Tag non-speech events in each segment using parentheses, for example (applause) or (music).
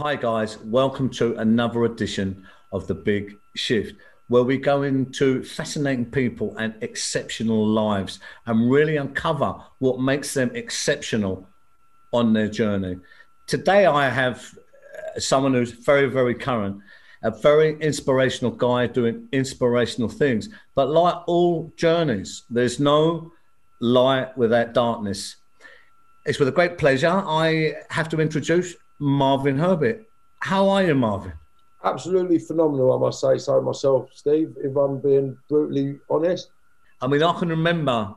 Hi, guys. Welcome to another edition of The Big Shift, where we go into fascinating people and exceptional lives and really uncover what makes them exceptional on their journey. Today, I have uh, someone who's very, very current, a very inspirational guy doing inspirational things. But like all journeys, there's no light without darkness. It's with a great pleasure I have to introduce Marvin Herbert. How are you, Marvin? Absolutely phenomenal, I must say so myself, Steve, if I'm being brutally honest. I mean, I can remember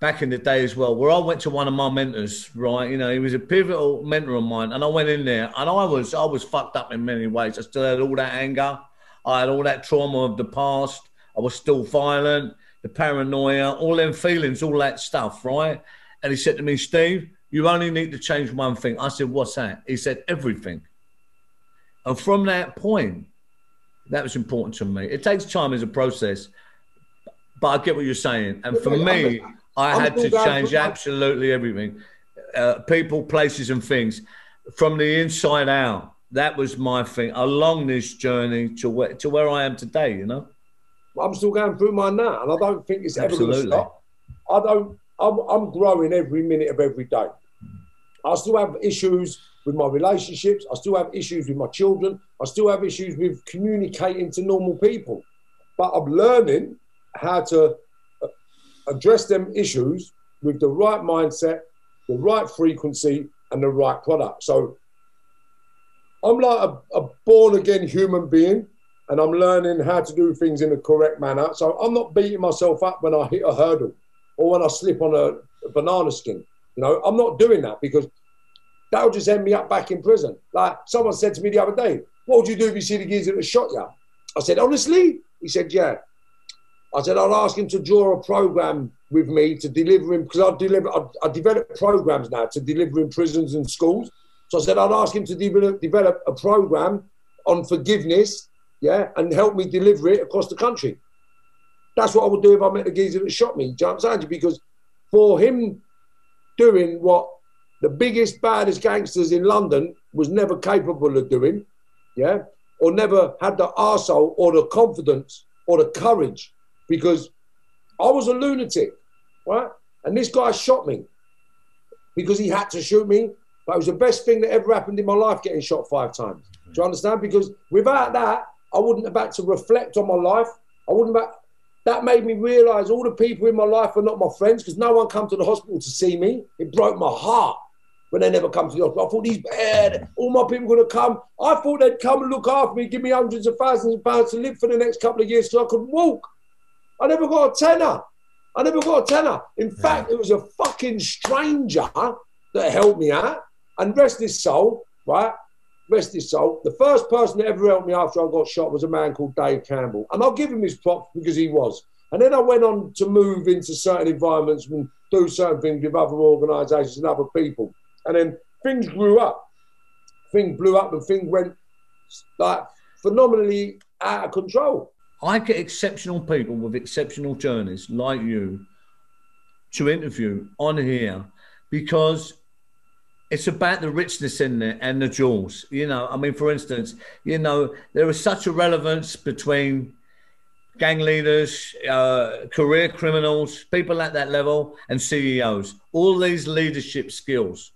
back in the day as well, where I went to one of my mentors, right? You know, he was a pivotal mentor of mine, and I went in there and I was I was fucked up in many ways. I still had all that anger, I had all that trauma of the past, I was still violent, the paranoia, all them feelings, all that stuff, right? And he said to me, Steve, you only need to change one thing. I said, What's that? He said, Everything. And from that point, that was important to me. It takes time as a process, but I get what you're saying. And for me, I had to change absolutely everything uh, people, places, and things from the inside out. That was my thing along this journey to where, to where I am today, you know? I'm still going through mine now, and I don't think it's ever going to stop. I don't, I'm, I'm growing every minute of every day. I still have issues with my relationships. I still have issues with my children. I still have issues with communicating to normal people. But I'm learning how to uh, address them issues with the right mindset, the right frequency, and the right product. So I'm like a, a born again human being and I'm learning how to do things in the correct manner. So I'm not beating myself up when I hit a hurdle or when I slip on a, a banana skin. You know, I'm not doing that because that'll just end me up back in prison. Like someone said to me the other day, what would you do if you see the geezer that shot you? I said, honestly? He said, yeah. I said, I'd ask him to draw a program with me to deliver him, because I deliver, I, I develop programs now to deliver in prisons and schools. So I said, I'd ask him to develop a program on forgiveness, yeah, and help me deliver it across the country. That's what I would do if I met the geezer that shot me. Do you? Because for him doing what the biggest, baddest gangsters in London was never capable of doing, yeah, or never had the arsehole or the confidence or the courage because I was a lunatic, right? And this guy shot me because he had to shoot me. But it was the best thing that ever happened in my life getting shot five times. Do you understand? Because without that, I wouldn't have had to reflect on my life. I wouldn't have. That made me realize all the people in my life are not my friends because no one come to the hospital to see me. It broke my heart when they never come to the hospital. I thought these bad, all my people going to come. I thought they'd come and look after me, give me hundreds of thousands of pounds to live for the next couple of years so I could walk. I never got a tenner. I never got a tenner. In yeah. fact, it was a fucking stranger that helped me out. And rest his soul, right? Rest his soul. The first person that ever helped me after I got shot was a man called Dave Campbell. And I'll give him his props because he was. And then I went on to move into certain environments and do certain things with other organisations and other people. And then things grew up. Things blew up and things went like phenomenally out of control. I get exceptional people with exceptional journeys like you to interview on here because it's about the richness in there and the jewels. You know, I mean, for instance, you know, there is such a relevance between gang leaders, uh, career criminals, people at that level, and CEOs. All these leadership skills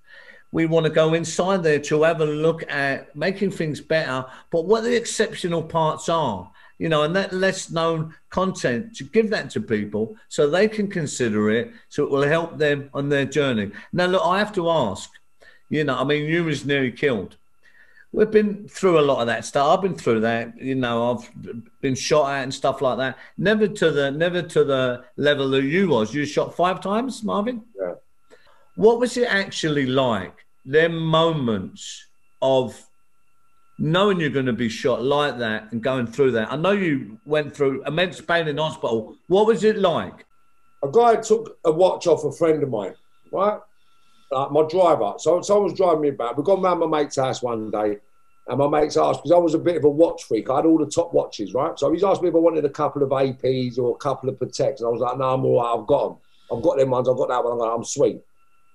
we want to go inside there to have a look at making things better, but what the exceptional parts are, you know, and that less known content to give that to people so they can consider it, so it will help them on their journey. Now, look, I have to ask, you know, I mean, you was nearly killed. We've been through a lot of that stuff. I've been through that. You know, I've been shot at and stuff like that. Never to the never to the level that you was. You shot five times, Marvin. Yeah. What was it actually like? Them moments of knowing you're going to be shot like that and going through that. I know you went through immense pain in hospital. What was it like? A guy took a watch off a friend of mine, right? Uh, my driver. So someone was driving me about. We've gone round my mate's house one day, and my mate's asked because I was a bit of a watch freak. I had all the top watches, right? So he's asked me if I wanted a couple of APs or a couple of Pateks, and I was like, "No, I'm all right. I've got them. I've got them ones. I've got that one. I'm, like, I'm sweet."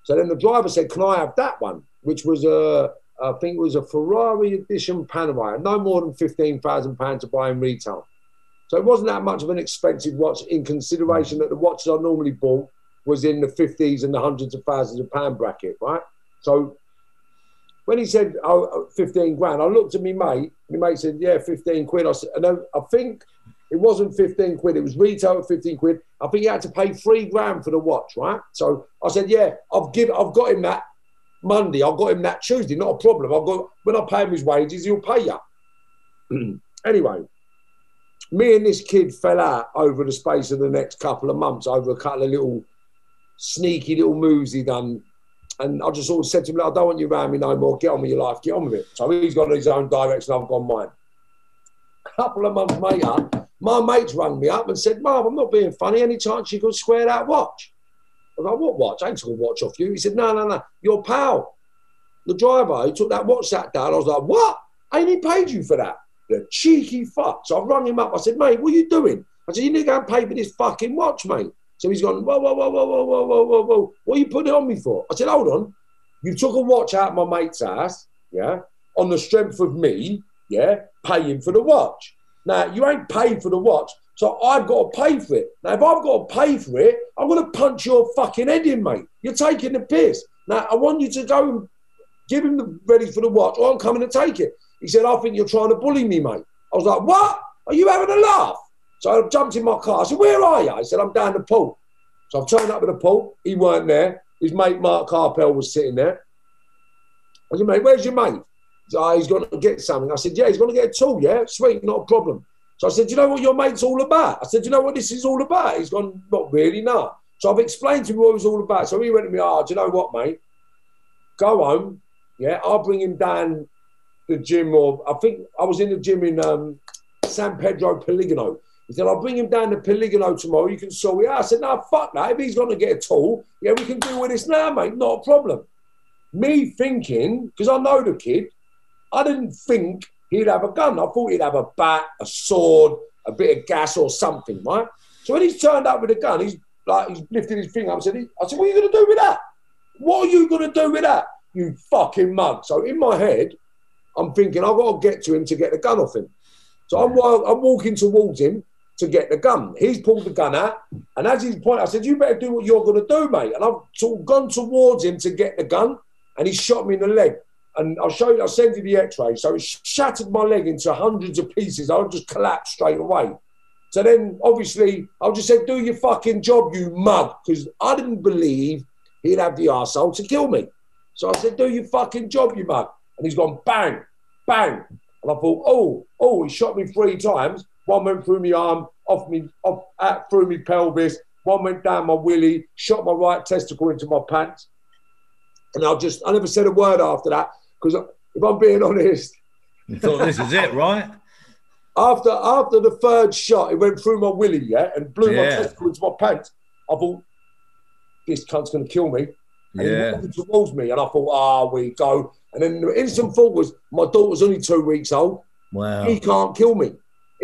So then the driver said, Can I have that one? Which was a, I think it was a Ferrari edition Panerai, no more than fifteen thousand pounds to buy in retail. So it wasn't that much of an expensive watch in consideration that the watches I normally bought was in the 50s and the hundreds of thousands of pound bracket, right? So when he said oh, uh, 15 grand, I looked at me mate. My mate said, yeah, 15 quid. I said, and I think it wasn't 15 quid. It was retail at 15 quid. I think he had to pay three grand for the watch, right? So I said, yeah, I've give, I've got him that Monday. I've got him that Tuesday. Not a problem. I've got when I pay him his wages, he'll pay you. (clears throat) anyway, me and this kid fell out over the space of the next couple of months over a couple of little sneaky little moves he done. And I just sort of said to him, I don't want you around me no more. Get on with your life. Get on with it. So he's gone his own direction. I've gone mine. A couple of months later, my mates rang me up and said, Marv, I'm not being funny. Any chance you could square that watch? I was like, what watch? I ain't took a watch off you. He said, no, no, no. Your pal, the driver who took that watch that down. I was like, what? Ain't he paid you for that. The cheeky fuck. So I rang him up. I said, mate, what are you doing? I said, you need to go and pay for this fucking watch, mate. So he's gone, whoa, whoa, whoa, whoa, whoa, whoa, whoa, whoa, whoa. What are you putting it on me for? I said, hold on. You took a watch out of my mate's ass, yeah, on the strength of me, yeah, paying for the watch. Now, you ain't paid for the watch, so I've got to pay for it. Now, if I've got to pay for it, I'm going to punch your fucking head in, mate. You're taking the piss. Now, I want you to go and give him the ready for the watch, or I'm coming to take it. He said, I think you're trying to bully me, mate. I was like, what? Are you having a laugh? So I jumped in my car. I said, where are you? I said, I'm down the pool. So I've turned up at the pool. He weren't there. His mate, Mark Harpel, was sitting there. I said, mate, where's your mate? He said, oh, he's going to get something. I said, yeah, he's going to get a tool, yeah? Sweet, not a problem. So I said, do you know what your mate's all about? I said, do you know what this is all about? He's gone, not really, no. So I've explained to him what it was all about. So he went to me, oh, do you know what, mate? Go home, yeah? I'll bring him down the gym, or I think I was in the gym in um, San Pedro Poligno. He said, I'll bring him down to Poligno tomorrow. You can sort it out. I said, no, fuck that. If he's going to get a tool, yeah, we can deal with this now, mate. Not a problem. Me thinking, because I know the kid, I didn't think he'd have a gun. I thought he'd have a bat, a sword, a bit of gas or something, right? So when he's turned up with a gun, he's like, he's lifted his finger up said, I said, what are you going to do with that? What are you going to do with that? You fucking mug. So in my head, I'm thinking, I've got to get to him to get the gun off him. So I'm, I'm walking towards him to get the gun. He's pulled the gun out, and as he's pointing, I said, "You better do what you're going to do, mate." And I've gone towards him to get the gun, and he shot me in the leg. And I'll show you. I'll send you the X-ray. So it shattered my leg into hundreds of pieces. I just collapsed straight away. So then, obviously, I just said, "Do your fucking job, you mug," because I didn't believe he'd have the arsehole to kill me. So I said, "Do your fucking job, you mug." And he's gone bang, bang. And I thought, oh, oh, he shot me three times. One went through my arm, off me, off, out through my pelvis. One went down my willy, shot my right testicle into my pants. And I just, I never said a word after that because if I'm being (laughs) honest, you thought this is it, right? After after the third shot, it went through my willy, yeah, and blew yeah. my testicle into my pants. I thought, this cunt's going to kill me. And yeah. he walked towards me, and I thought, ah, oh, we go. And then the instant thought was, my daughter's only two weeks old. Wow. He can't kill me.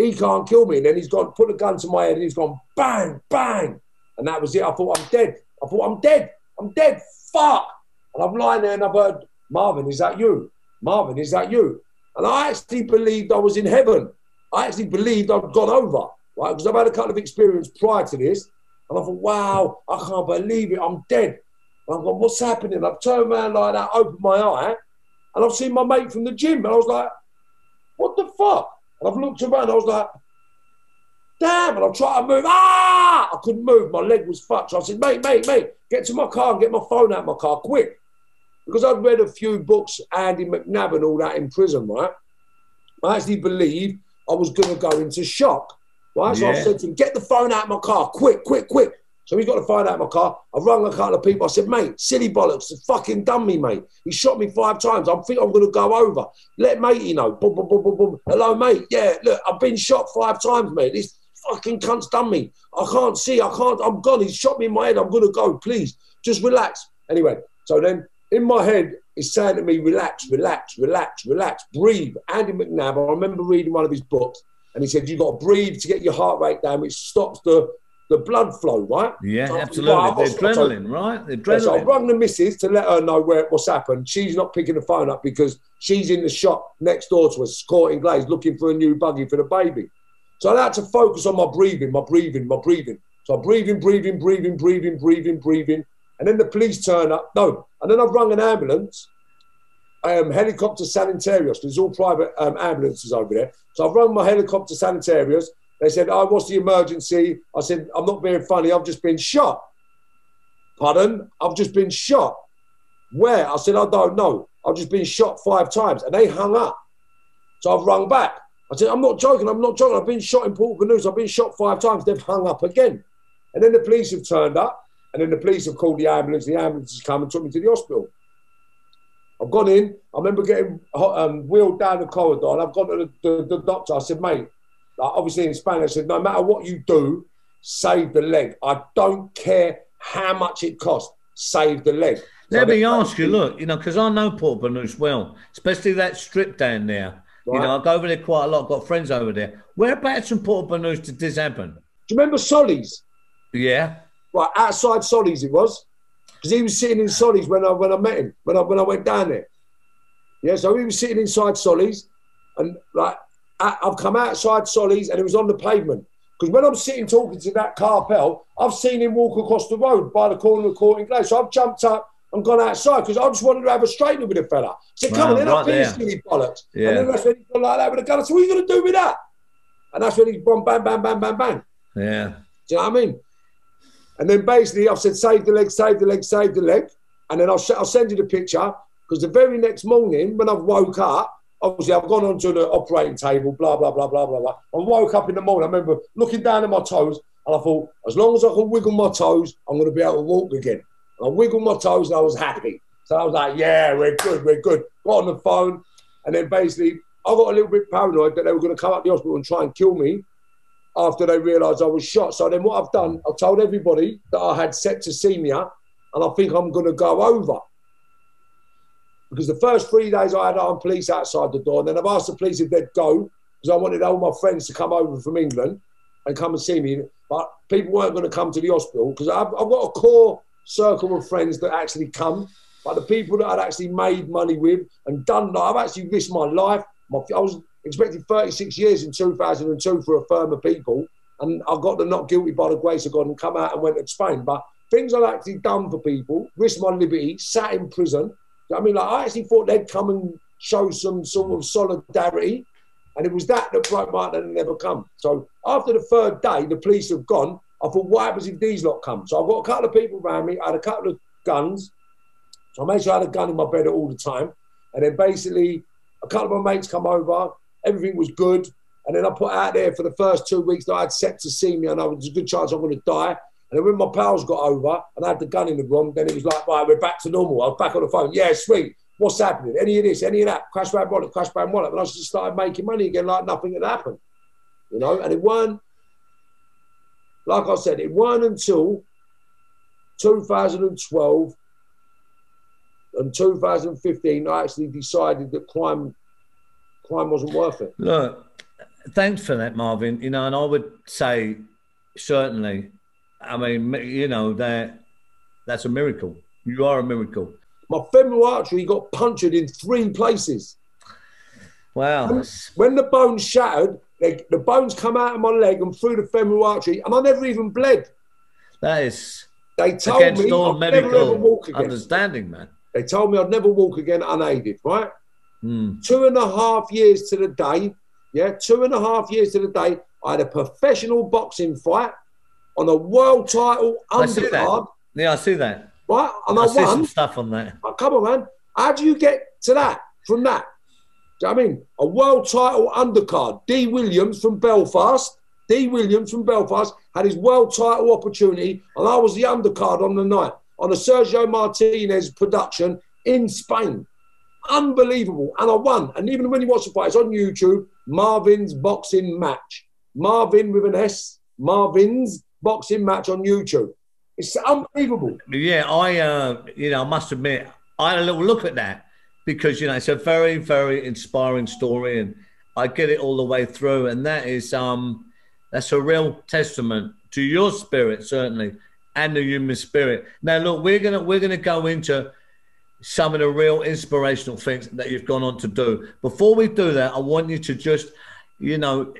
He can't kill me. And then he's gone, put a gun to my head and he's gone, bang, bang. And that was it. I thought, I'm dead. I thought, I'm dead. I'm dead. Fuck. And I'm lying there and I've heard, Marvin, is that you? Marvin, is that you? And I actually believed I was in heaven. I actually believed I'd gone over, right? Because I've had a couple of experience prior to this. And I thought, wow, I can't believe it. I'm dead. And I've gone, what's happening? I've turned around like that, opened my eye, and I've seen my mate from the gym, and I was like, what the fuck? And I've looked around, I was like, damn, and I'm trying to move. Ah! I couldn't move. My leg was fucked. So I said, mate, mate, mate, get to my car and get my phone out of my car quick. Because I'd read a few books, Andy McNab and all that in prison, right? I actually believed I was going to go into shock, right? So yeah. I said to him, get the phone out of my car, quick, quick, quick. So he's got to find out my car. I rung a couple of people. I said, mate, silly bollocks, fucking done me, mate. He shot me five times. I think I'm going to go over. Let matey know. Boom, boom, boom, boom, boom. Hello, mate. Yeah, look, I've been shot five times, mate. This fucking cunt's done me. I can't see. I can't. I'm gone. He's shot me in my head. I'm going to go. Please, just relax. Anyway, so then in my head, it's saying to me, relax, relax, relax, relax, breathe. Andy McNab, I remember reading one of his books, and he said, You've got to breathe to get your heart rate down, which stops the the blood flow, right? Yeah, so absolutely. The adrenaline, so, right? The adrenaline. So I rung the missus to let her know where what's happened. She's not picking the phone up because she's in the shop next door to us, Corte Inglés, looking for a new buggy for the baby. So I had to focus on my breathing, my breathing, my breathing. So I'm breathing, breathing, breathing, breathing, breathing, breathing. And then the police turn up. No. And then I've rung an ambulance, um, helicopter sanitarius. There's all private um, ambulances over there. So I've rung my helicopter sanitarius. They said, Oh, what's the emergency? I said, I'm not being funny. I've just been shot. Pardon? I've just been shot. Where? I said, I don't know. I've just been shot five times. And they hung up. So I've rung back. I said, I'm not joking. I'm not joking. I've been shot in Port Banús. I've been shot five times. They've hung up again. And then the police have turned up. And then the police have called the ambulance. The ambulance has come and took me to the hospital. I've gone in. I remember getting um, wheeled down the corridor, and I've gone to the, the, the doctor. I said, mate, like obviously in Spanish, I said, no matter what you do, save the leg. I don't care how much it costs, save the leg. Let so me ask you, look, you know, because I know Port Banús well, especially that strip down there. Right. You know, I go over there quite a lot, got friends over there. Whereabouts in Port Banús did this happen? Do you remember Solly's? Yeah. Right, outside Solly's it was because he was sitting in Solly's when I when I met him when I when I went down there. Yeah, so he was sitting inside Solly's, and like I've come outside Solly's and it was on the pavement. Because when I'm sitting talking to that carpel, I've seen him walk across the road by the corner of Corte Inglés. So I've jumped up and gone outside because I just wanted to have a straightener with the fella. I said, come wow, on, then right I'll finish silly bollocks. Yeah. And then that's when he's gone like that with a gun. I said, what are you going to do with that? And that's when he's gone bang, bang, bang, bang, bang. Yeah. Do you know what I mean? And then basically I've said, save the leg, save the leg, save the leg. And then I'll, I'll send you the picture because the very next morning when I've woke up, obviously I've gone onto the operating table, blah, blah, blah, blah, blah, blah. I woke up in the morning, I remember looking down at my toes and I thought, as long as I can wiggle my toes, I'm going to be able to walk again. And I wiggled my toes and I was happy. So I was like, yeah, we're good, we're good. Got on the phone and then basically I got a little bit paranoid that they were going to come up the hospital and try and kill me after they realised I was shot. So then what I've done, I've told everybody that I had septicemia and I think I'm going to go over. Because the first three days I had armed police outside the door, and then I've asked the police if they'd go because I wanted all my friends to come over from England and come and see me. But people weren't going to come to the hospital because I've, I've got a core circle of friends that actually come. But the people that I'd actually made money with and done, I've actually risked my life. My, I was expecting 36 years in 2002 for a firm of people, and I got the not guilty by the grace of God and come out and went to Spain. But things I've actually done for people, risked my liberty, sat in prison. I mean, like, I actually thought they'd come and show some sort of solidarity. And it was that that broke my heart and never come. So after the third day, the police have gone. I thought, what happens if these lot come? So I've got a couple of people around me. I had a couple of guns. So I made sure I had a gun in my bed all the time. And then basically, a couple of my mates come over everything was good. And then I put out there for the first two weeks that I had septicemia and I was a good chance I'm going to die. And then when my pals got over and I had the gun in the room, then it was like, right, we're back to normal. I was back on the phone. Yeah, sweet. What's happening? Any of this, any of that? Crash bang wallet, crash bang wallet. And I just started making money again like nothing had happened. You know, and it weren't, like I said, it weren't until 2012 and 2015 I actually decided that crime crime wasn't worth it. Look, thanks for that, Marvin. You know, and I would say certainly. I mean, you know that that's a miracle. You are a miracle. My femoral artery got punctured in three places. Wow. When, when the bone shattered, they, the bones come out of my leg and through the femoral artery, and I never even bled. That is they told against me all I'd medical never ever walk again. understanding, man. They told me I'd never walk again unaided, right? Mm. Two and a half years to the day, yeah, two and a half years to the day, I had a professional boxing fight on a world title undercard. Yeah, I see that. Right, and I, I see won. some stuff on that. Oh, come on, man. How do you get to that from that? Do you know I mean? A world title undercard. D. Williams from Belfast. D. Williams from Belfast had his world title opportunity, and I was the undercard on the night on a Sergio Martinez production in Spain unbelievable. And I won. And even when you watch the fight, it's on YouTube, Marvin's boxing match. Marvin with an S, Marvin's boxing match on YouTube. It's unbelievable. Yeah, I, uh, you know, I must admit, I had a little look at that because, you know, it's a very, very inspiring story and I get it all the way through. And that is, um, that's a real testament to your spirit certainly, and the human spirit. Now, look, we're gonna we're gonna go into some of the real inspirational things that you've gone on to do. Before we do that, I want you to just, you know,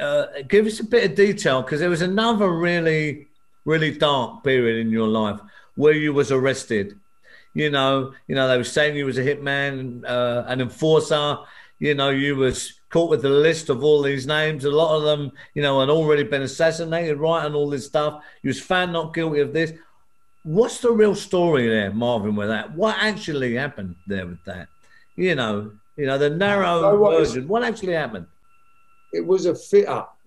uh, give us a bit of detail because there was another really, really dark period in your life where you was arrested. You know, you know they were saying you was a hitman, uh, an enforcer. You know, you was caught with the list of all these names. A lot of them, you know, had already been assassinated, right, and all this stuff. You was found not guilty of this. What's the real story there, Marvin, with that? What actually happened there with that? You know, you know, the narrow what version. What actually happened? It was a fit up,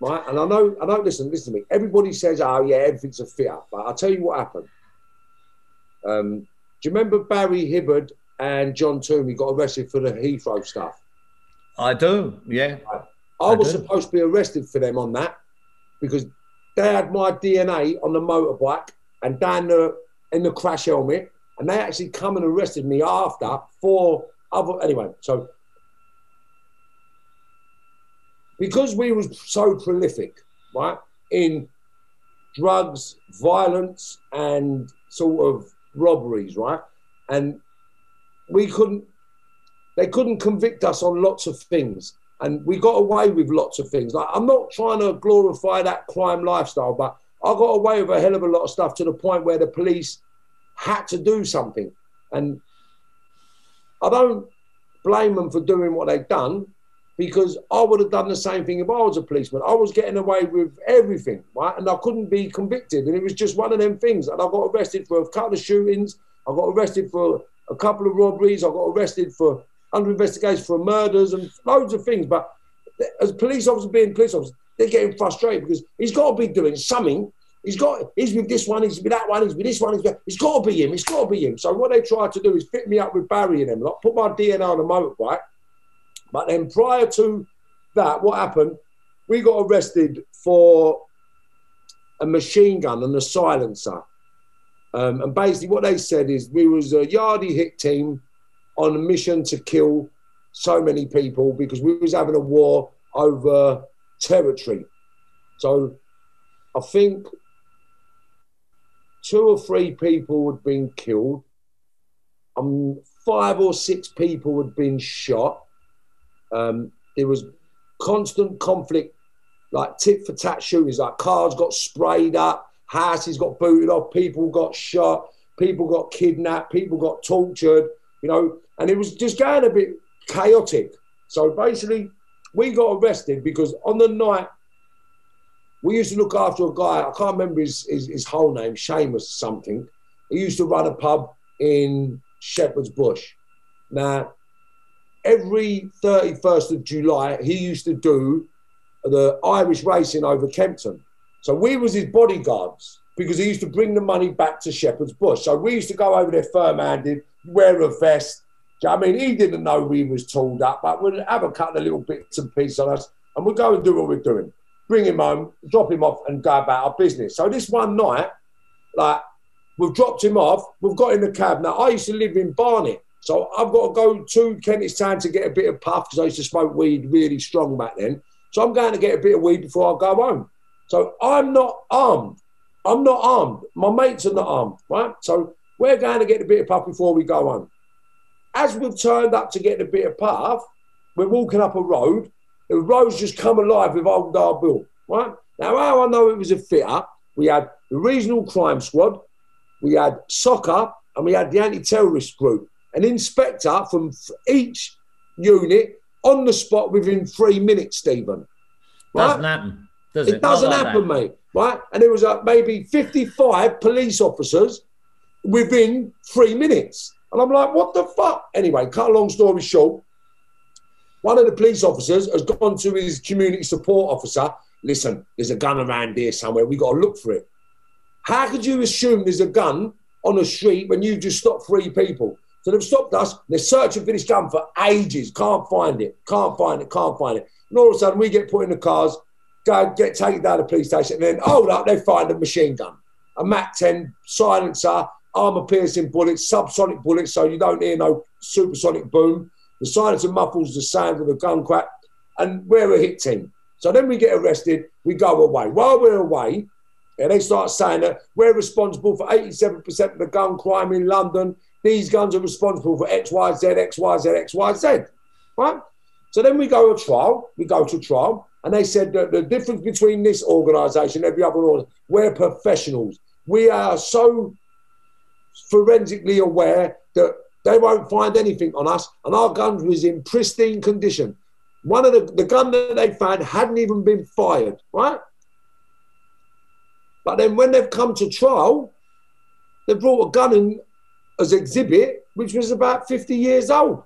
right? And I know, I know. Listen, listen to me. Everybody says, "Oh, yeah, everything's a fit up," but I'll tell you what happened. Um, do you remember Barry Hibbard and John Toomey got arrested for the Heathrow stuff? I do, yeah. I, I was do. supposed to be arrested for them on that because they had my DNA on the motorbike and down the in the crash helmet, and they actually come and arrested me after for other anyway. So because we were so prolific, right, in drugs, violence, and sort of robberies, right, and we couldn't, they couldn't convict us on lots of things, and we got away with lots of things. Like I'm not trying to glorify that crime lifestyle, but I got away with a hell of a lot of stuff to the point where the police had to do something. And I don't blame them for doing what they've done because I would have done the same thing if I was a policeman. I was getting away with everything, right? And I couldn't be convicted. And it was just one of them things. And I got arrested for a couple of shootings. I got arrested for a couple of robberies. I got arrested for under investigation for murders and loads of things. But as police officers being police officers, they're getting frustrated because he's got to be doing something. He's got he's with this one, he's with that one, he's with this one, he's, with, he's got to be him, it's got to be him. So what they tried to do is fit me up with Barry and them, like put my DNA on a motorbike. But then prior to that, what happened? We got arrested for a machine gun and a silencer. Um, and basically what they said is we was a Yardie hit team on a mission to kill so many people because we was having a war over territory. So I think two or three people had been killed. Um, five or six people had been shot. Um, there was constant conflict, like tit for tat shootings, like cars got sprayed up, houses got booted off, people got shot, people got kidnapped, people got tortured, you know, and it was just going a bit chaotic. So basically, we got arrested because on the night we used to look after a guy, I can't remember his, his, his whole name, Seamus something. He used to run a pub in Shepherd's Bush. Now, every 31st of July, he used to do the Irish racing over Kempton. So we was his bodyguards because he used to bring the money back to Shepherd's Bush. So we used to go over there firm-handed, wear a vest. I mean, he didn't know we was tooled up, but we'd have a couple of little bits and pieces on us, and we'd go and do what we're doing bring him home, drop him off, and go about our business. So this one night, like we've dropped him off, we've got in the cab. Now I used to live in Barnet, so I've got to go to Kentish Town to get a bit of puff because I used to smoke weed really strong back then. So I'm going to get a bit of weed before I go home. So I'm not armed. I'm not armed. My mates are not armed, right? So we're going to get a bit of puff before we go home. As we've turned up to get a bit of puff, we're walking up a road the roads just come alive with old Dar Bill, right? Now, how I know it was a fit up, we had the regional crime squad, we had soccer, and we had the anti-terrorist group. An inspector from each unit on the spot within three minutes, Stephen. Right? Doesn't happen. Does it? it doesn't like happen, that. mate. Right? And there was uh, maybe 55 police officers within three minutes. And I'm like, what the fuck? Anyway, cut a long story short, one of the police officers has gone to his community support officer. Listen, there's a gun around here somewhere. We got to look for it. How could you assume there's a gun on a street when you just stopped three people? So they've stopped us. They're searching for this gun for ages. Can't find it. Can't find it. Can't find it. And all of a sudden, we get put in the cars, go get taken down to the police station, and then hold up, they find a machine gun, a Mac 10 silencer, armor piercing bullets, subsonic bullets, so you don't hear no supersonic boom. The silencer muffles the sound of the gun crack, and we're a hit team. So then we get arrested, we go away. While we're away, and they start saying that we're responsible for 87% of the gun crime in London. These guns are responsible for X, Y, Z, X, Y, Z, X, Y, Z. Right? So then we go to trial. We go to trial. And they said that the difference between this organisation and every other organisation, we're professionals. We are so forensically aware that they won't find anything on us. And our guns was in pristine condition. One of the, the gun that they found hadn't even been fired, right? But then when they've come to trial, they brought a gun in as exhibit, which was about 50 years old.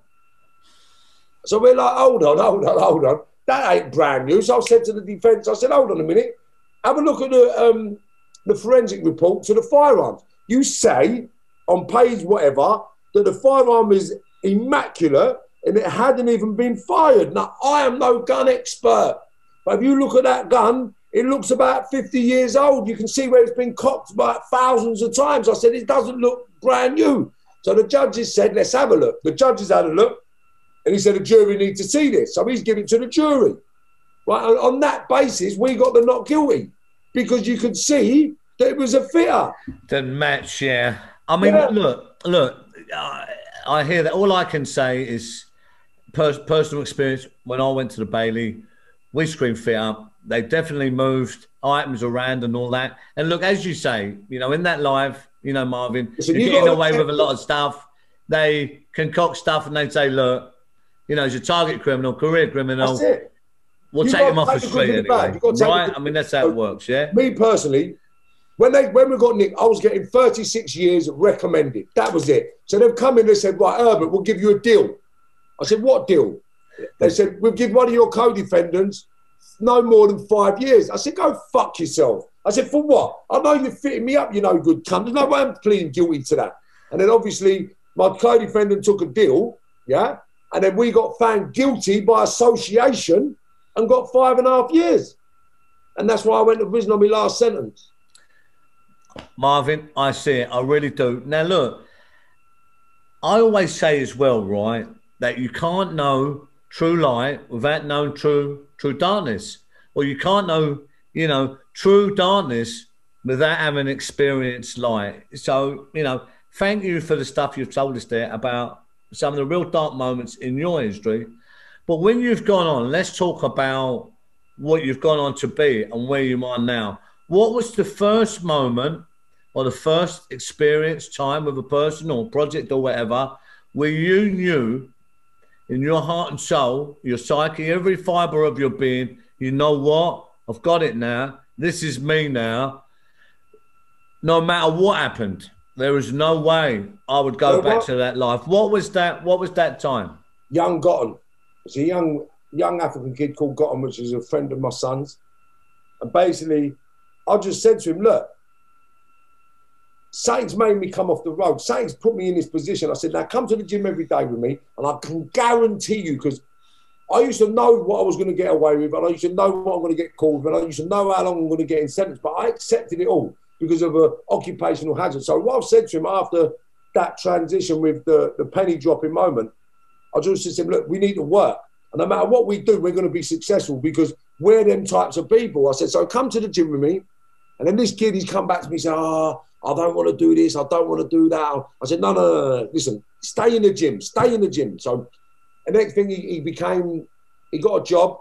So we're like, hold on, hold on, hold on. That ain't brand new. So I said to the defence, I said, hold on a minute. Have a look at the, um, the forensic report to the firearms. You say on page whatever that the firearm is immaculate and it hadn't even been fired. Now, I am no gun expert, but if you look at that gun, it looks about 50 years old. You can see where it's been cocked about thousands of times. I said, it doesn't look brand new. So the judges said, let's have a look. The judges had a look and he said, the jury need to see this. So he's giving it to the jury. Right, on that basis, we got the not guilty because you could see that it was a fitter. The match, yeah. I mean, yeah. look, look, I, I hear that. All I can say is personal experience. When I went to the Bailey, we screened fit up they definitely moved items around and all that. And look, as you say, you know, in that live, you know, Marvin, so you're getting away with a lot of stuff. They concoct stuff and they say, look, you know, he's a target criminal, career criminal. We'll you take him off the street anyway. Right? I mean, that's how it works, yeah? Me personally, when they when we got Nick, I was getting 36 years recommended. That was it. So they've come in and said, right, Herbert, we'll give you a deal. I said, what deal? They said, we'll give one of your co-defendants no more than five years. I said, go fuck yourself. I said, for what? I know you're fitting me up, you know, good cunt. There's no way I'm pleading guilty to that. And then obviously my co-defendant took a deal, yeah? And then we got found guilty by association and got five and a half years. And that's why I went to prison on my last sentence. Marvin, I see it. I really do. Now, look, I always say as well, right, that you can't know true light without knowing true true darkness. Or you can't know, you know, true darkness without having experienced light. So, you know, thank you for the stuff you've told us there about some of the real dark moments in your history. But when you've gone on, let's talk about what you've gone on to be and where you are now. What was the first moment or the first experience time with a person or project or whatever where you knew in your heart and soul, your psyche, every fiber of your being, you know what? I've got it now. This is me now. No matter what happened, there is no way I would go back what? to that life. What was that? What was that time? Young Gotten. It's a young young African kid called Gotten, which is a friend of my son's. And basically, I just said to him, look, Something's made me come off the road. Something's put me in this position. I said, now come to the gym every day with me, and I can guarantee you, because I used to know what I was going to get away with, and I used to know what I'm going to get called and I used to know how long I'm going to get in sentence, but I accepted it all because of an occupational hazard. So what I've said to him after that transition with the, the penny dropping moment, I just said to him, look, we need to work. And no matter what we do, we're going to be successful because we're them types of people. I said, so come to the gym with me. And then this kid, he's come back to me and said, oh, I don't want to do this. I don't want to do that. I said, no, no, no, no. Listen, stay in the gym. Stay in the gym. So the next thing he, he became, he got a job.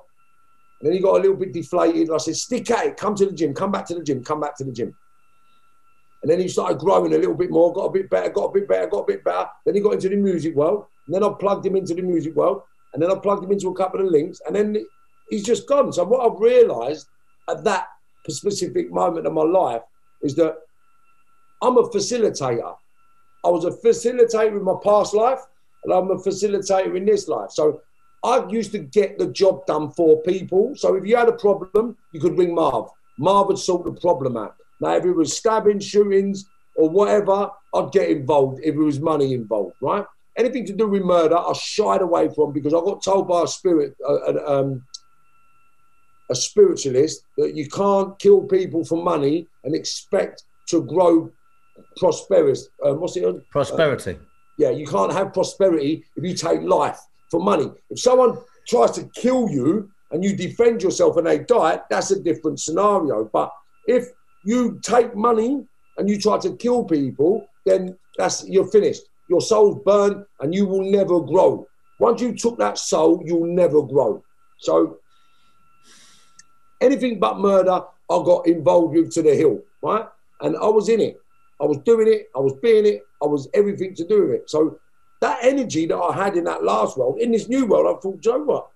And then he got a little bit deflated. I said, stick at it. Come to the gym. Come back to the gym. Come back to the gym. And then he started growing a little bit more, got a bit better, got a bit better, got a bit better. Then he got into the music world. And then I plugged him into the music world. And then I plugged him into a couple of links. And then he's just gone. So what I've realized at that specific moment of my life is that I'm a facilitator. I was a facilitator in my past life, and I'm a facilitator in this life. So I used to get the job done for people. So if you had a problem, you could ring Marv. Marv would sort the problem out. Now, if it was stabbing, shootings, or whatever, I'd get involved if there was money involved, right? Anything to do with murder, I shied away from because I got told by a spirit, uh, um, a spiritualist, that you can't kill people for money and expect to grow prosperity. Uh, what's it? On? Prosperity. Uh, yeah, you can't have prosperity if you take life for money. If someone tries to kill you and you defend yourself and they die, that's a different scenario. But if you take money and you try to kill people, then that's you're finished. Your soul's burned and you will never grow. Once you took that soul, you'll never grow. So anything but murder, I got involved with to the hill, right? And I was in it. I was doing it. I was being it. I was everything to do with it. So that energy that I had in that last world, in this new world, I thought, Joe, what?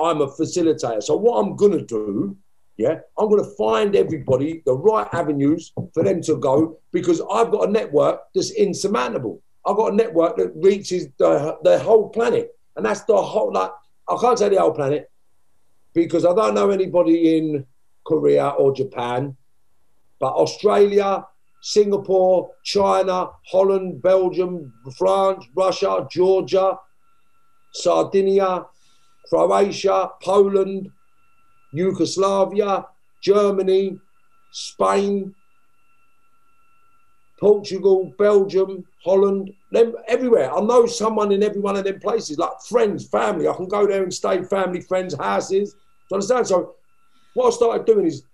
I'm a facilitator. So what I'm gonna do, yeah, I'm gonna find everybody the right avenues for them to go because I've got a network that's insurmountable. I've got a network that reaches the the whole planet, and that's the whole like I can't say the whole planet because I don't know anybody in Korea or Japan, but Australia, Singapore, China, Holland, Belgium, France, Russia, Georgia, Sardinia, Croatia, Poland, Yugoslavia, Germany, Spain, Portugal, Belgium, Holland, them everywhere. I know someone in every one of them places, like friends, family. I can go there and stay family, friends' houses. Do you understand? So what I started doing is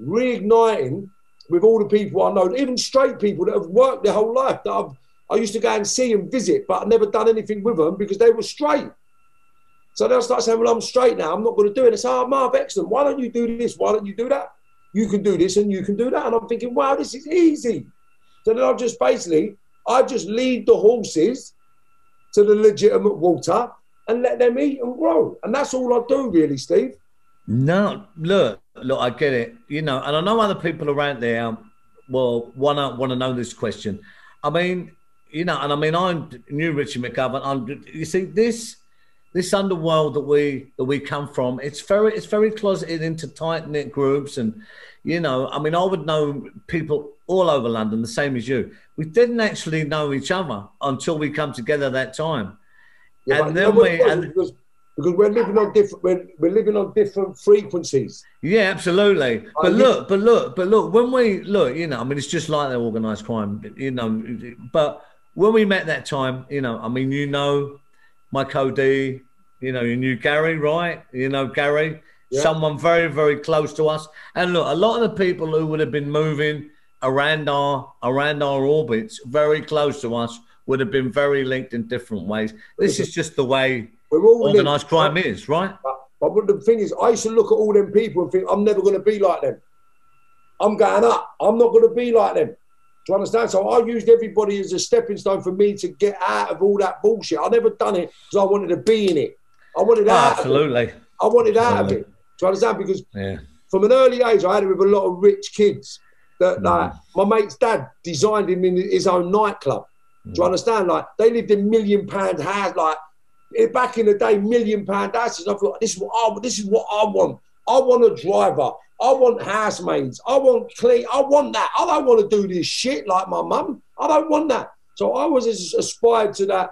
reigniting with all the people I know, even straight people that have worked their whole life that I've, I used to go and see and visit, but I've never done anything with them because they were straight. So they'll start saying, Well, I'm straight now, I'm not going to do it. It's, Oh, Marv, excellent. Why don't you do this? Why don't you do that? You can do this and you can do that. And I'm thinking, Wow, this is easy. So then I'll just basically, I just lead the horses to the legitimate water and let them eat and grow. And that's all I do, really, Steve. No, look, look, I get it. You know, and I know other people around there will wanna wanna know this question. I mean, you know, and I mean, I knew Richie McGovern. I'm, you see, this this underworld that we that we come from, it's very it's very closeted into tight knit groups, and you know, I mean, I would know people all over London the same as you. We didn't actually know each other until we come together that time, yeah, and then we and, because, because we're living on different we're, we're living on different frequencies. Yeah, absolutely. But look, but look, but look, when we look, you know, I mean, it's just like the organised crime, you know. But when we met that time, you know, I mean, you know, my Cody, you know, you knew Gary, right? You know, Gary, yeah. someone very, very close to us. And look, a lot of the people who would have been moving around our around our orbits, very close to us, would have been very linked in different ways. This is just the way organised crime right? is, right? But, but the thing is, I used to look at all them people and think, I'm never going to be like them. I'm going up. I'm not going to be like them. Do you understand? So I used everybody as a stepping stone for me to get out of all that bullshit. I never done it because I wanted to be in it. I wanted out. Absolutely. I wanted out of it. Do you understand? Because yeah. from an early age, I had it with a lot of rich kids. That mm. like my mate's dad designed him in his own nightclub. Mm. Do you mm. understand? Like they lived in million pound house, like back in the day, million pound houses. I thought this is what I this is what I want. I want a driver. I want housemaids. I want clean. I want that. I don't want to do this shit like my mum. I don't want that. So I was aspired to that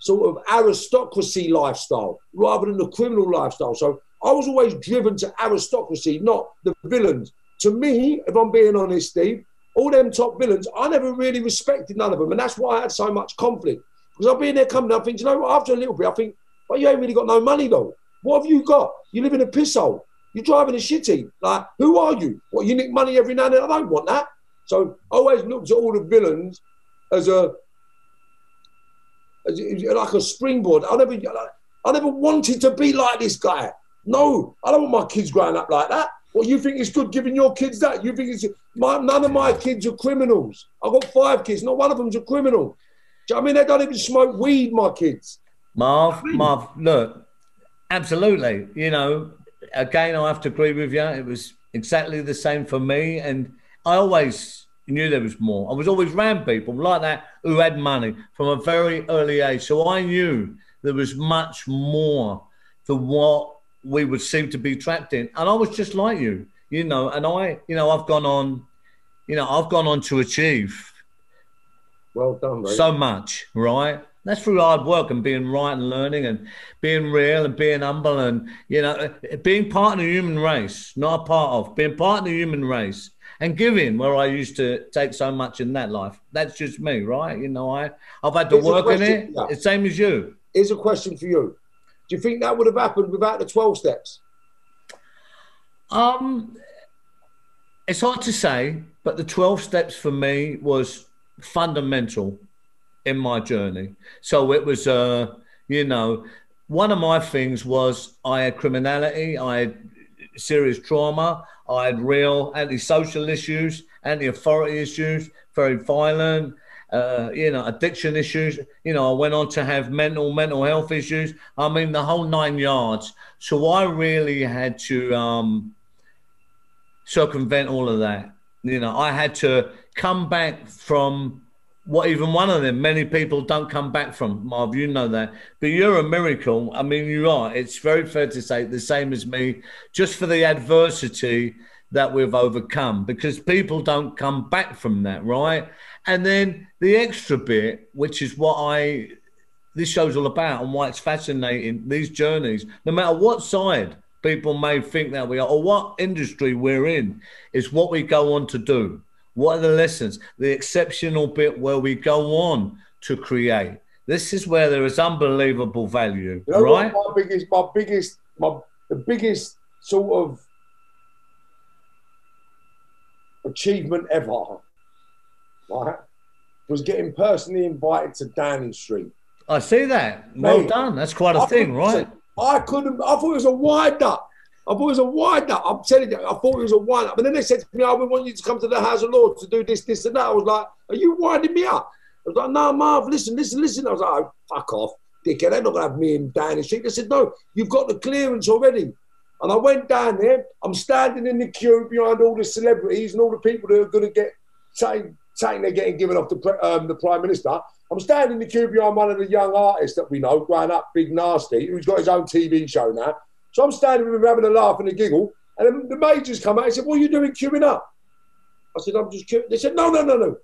sort of aristocracy lifestyle rather than the criminal lifestyle. So I was always driven to aristocracy, not the villains. To me, if I'm being honest, Steve, all them top villains, I never really respected none of them. And that's why I had so much conflict. Because I've been there coming I think, you know, what, after a little bit, I think, well, you ain't really got no money though. What have you got? You live in a piss hole. You're driving a shitty. Like, who are you? What, you nick money every now and then? I don't want that. So I always looked at all the villains as a, as like a springboard. I never, I never wanted to be like this guy. No, I don't want my kids growing up like that. What you think is good giving your kids that? You think it's my, none of my kids are criminals. I've got five kids. Not one of them's a criminal. Do you know I mean? They don't even smoke weed, my kids. Marv, Marv, look, absolutely. You know, again, I have to agree with you. It was exactly the same for me. And I always knew there was more. I was always around people like that who had money from a very early age. So I knew there was much more than what we would seem to be trapped in. And I was just like you, you know, and I, you know, I've gone on, you know, I've gone on to achieve well done, mate. So much, right? That's through hard work and being right and learning and being real and being humble and, you know, being part of the human race, not a part of, being part of the human race and giving where I used to take so much in that life. That's just me, right? You know, I, I've had to Here's work in it. The same as you. Here's a question for you. Do you think that would have happened without the 12 steps? Um, it's hard to say, but the 12 steps for me was fundamental in my journey. So it was, uh, you know, one of my things was I had criminality, I had serious trauma, I had real antisocial issues, anti-authority issues, very violent, uh, you know, addiction issues. You know, I went on to have mental mental health issues. I mean, the whole nine yards. So I really had to um, circumvent all of that. You know, I had to come back from what even one of them many people don't come back from. Marv you know that. But you're a miracle. I mean you are. It's very fair to say the same as me just for the adversity that we've overcome because people don't come back from that right? And then the extra bit which is what i this show's all about and why it's fascinating these journeys no matter what side people may think that we are or what industry we're in is what we go on to do what are the lessons? The exceptional bit where we go on to create. This is where there is unbelievable value, you know right? my biggest, my biggest, my the biggest sort of achievement ever, right, was getting personally invited to Downing Street. I see that. Well Mate, done. That's quite a I thing, right? I couldn't. I thought it was a wide up. I thought it was a wind up. I'm telling you, I thought it was a wind up. But then they said to me, oh, we want you to come to the House of Lords to do this, this, and that. I was like, are you winding me up? I was like, no, Marv, listen, listen, listen. I was like, oh, fuck off, dickhead. They're not going to have me in Downing Street. They said, no, you've got the clearance already. And I went down there. I'm standing in the queue behind all the celebrities and all the people that are going to get saying, saying they're getting given off the, um, the Prime Minister. I'm standing in the queue behind one of the young artists that we know, growing up, Big Narstie, who's got his own TV show now. So I'm standing with him having a laugh and a giggle. And then the majors come out and said, What are you doing queuing up? I said, I'm just queuing. They said, No, no, no, no.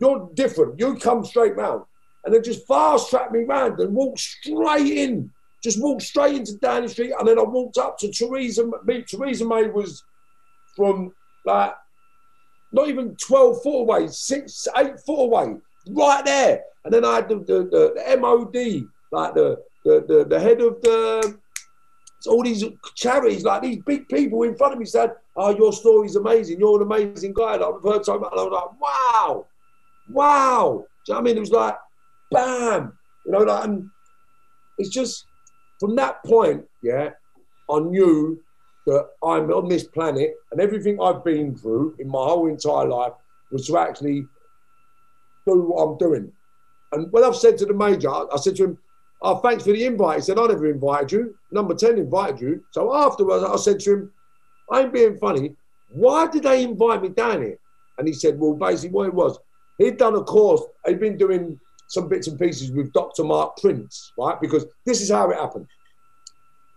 You're different. You come straight round. And then just fast tracked me round and walked straight in. Just walked straight into Downing Street. And then I walked up to Theresa May. Theresa May was from like not even 12 foot away, six, eight foot away, right there. And then I had the, the, the, the MOD, like the, the, the, the head of the so all these charities, like these big people in front of me said, Oh, your story's amazing. You're an amazing guy. Like, I've heard so much. And I was like, Wow, wow. Do you know what I mean? It was like, bam. You know, like, and it's just from that point, yeah, I knew that I'm on this planet and everything I've been through in my whole entire life was to actually do what I'm doing. And when I've said to the major, I said to him, Oh, thanks for the invite. He said, I never invited you. Number 10 invited you. So afterwards, I said to him, I ain't being funny. Why did they invite me down here? And he said, Well, basically, what it was, he'd done a course, he'd been doing some bits and pieces with Dr. Mark Prince, right? Because this is how it happened.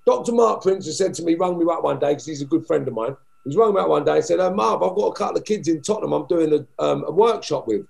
Dr. Mark Prince has said to me, rang me up one day, because he's a good friend of mine. He's rung me up one day and said, oh, Mark, I've got a couple of kids in Tottenham I'm doing a, um, a workshop with.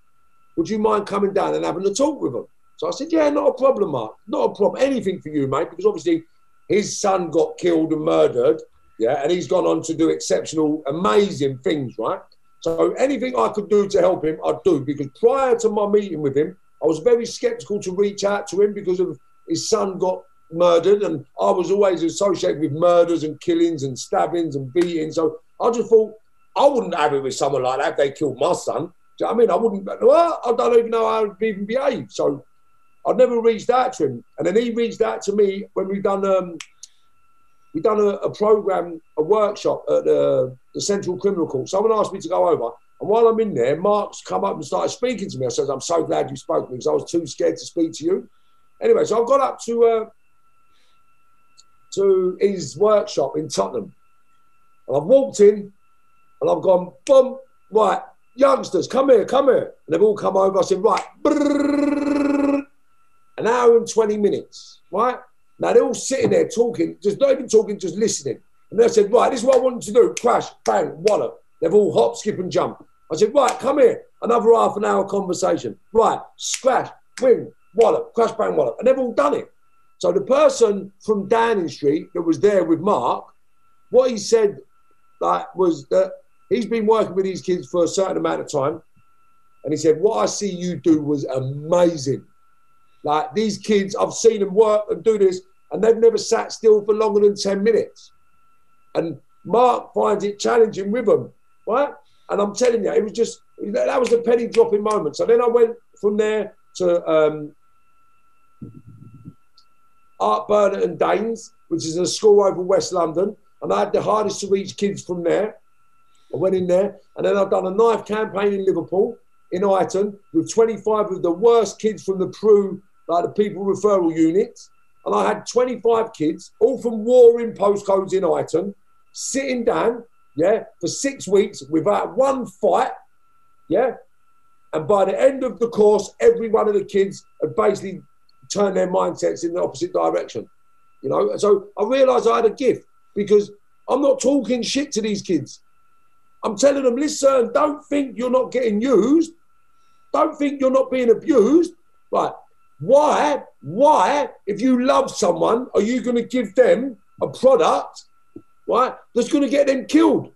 Would you mind coming down and having a talk with them? So I said, yeah, not a problem, Mark. Not a problem. Anything for you, mate, because obviously his son got killed and murdered. Yeah, and he's gone on to do exceptional, amazing things, right? So anything I could do to help him, I'd do. Because prior to my meeting with him, I was very skeptical to reach out to him because of his son got murdered, and I was always associated with murders and killings and stabbings and beatings. So I just thought I wouldn't have it with someone like that if they killed my son. Do you know I mean? I wouldn't. Well, I don't even know how I'd even behave. So I'd never reached out to him, and then he reached out to me when we done um, we done a, a program, a workshop at the, the Central Criminal Court. Someone asked me to go over, and while I'm in there, Mark's come up and started speaking to me. I said, "I'm so glad you spoke to me because I was too scared to speak to you." Anyway, so I've got up to uh, to his workshop in Tottenham, and I've walked in, and I've gone, "Boom, right, youngsters, come here, come here," and they've all come over. I said, "Right." Brrr, an hour and 20 minutes, right? Now they're all sitting there talking, just not even talking, just listening. And they said, right, this is what I want to do. Crash, bang, wallop. They've all hop, skip, and jump. I said, right, come here. Another half an hour conversation. Right, scratch, wing, wallop, crash, bang, wallop. And they've all done it. So the person from Downing Street that was there with Mark, what he said like, was that he's been working with these kids for a certain amount of time. And he said, what I see you do was amazing. Like these kids, I've seen them work and do this. and they've never sat still for longer than 10 minutes. And Mark finds it challenging with them, right? And I'm telling you, it was just, that was a penny dropping moment. So then I went from there to um, Art and Danes, which is a school over West London. And I had the hardest to reach kids from there. I went in there, and then I've done a knife campaign in Liverpool, in Iton, with 25 of the worst kids from the PRU, like the people referral units. And I had 25 kids, all from warring postcodes in Iton, sitting down, yeah, for six weeks without one fight, yeah. And by the end of the course, every one of the kids had basically turned their mindsets in the opposite direction, you know. So I realised I had a gift because I'm not talking shit to these kids. I'm telling them, listen, don't think you're not getting used. Don't think you're not being abused. Right. Why, why, if you love someone, are you going to give them a product, right, that's going to get them killed?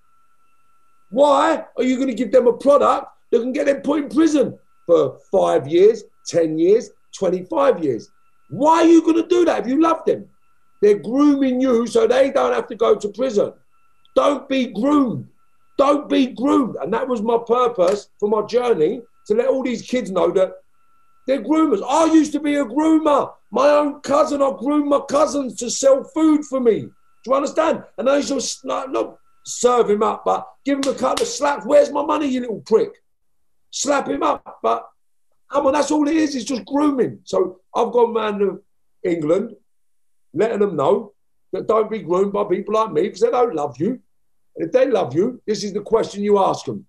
Why are you going to give them a product that can get them put in prison for five years, 10 years, 25 years? Why are you going to do that if you love them? They're grooming you so they don't have to go to prison. Don't be groomed. Don't be groomed. And that was my purpose for my journey to let all these kids know that they're groomers. I used to be a groomer. My own cousin, I groomed my cousins to sell food for me. Do you understand? And they used to not, serve him up, but give him a couple of slaps. Where's my money, you little prick? Slap him up. But come on, that's all it is. It's just grooming. So I've gone round to England, letting them know that don't be groomed by people like me because they don't love you. And if they love you, this is the question you ask them.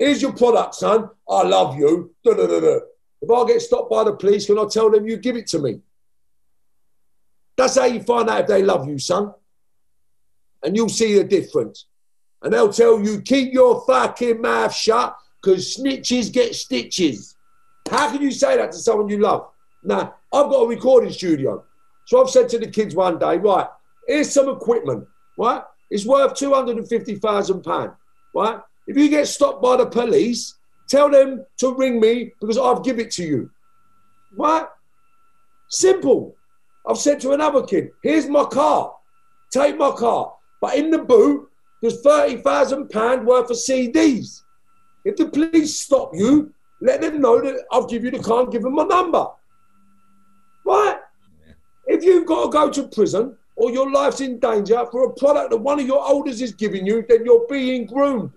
Here's your product, son. I love you. Da, da, da, if I get stopped by the police, can I tell them you give it to me? That's how you find out if they love you, son. And you'll see the difference. And they'll tell you, keep your fucking mouth shut because snitches get stitches. How can you say that to someone you love? Now, I've got a recording studio. So I've said to the kids one day, right, here's some equipment, right? It's worth £250,000, right? If you get stopped by the police, Tell them to ring me because I've give it to you. What? Simple. I've said to another kid, here's my car. Take my car. But in the boot, there's £30,000 worth of CDs. If the police stop you, let them know that I'll give you the car and give them my number. Right? If you've got to go to prison or your life's in danger for a product that one of your elders is giving you, then you're being groomed.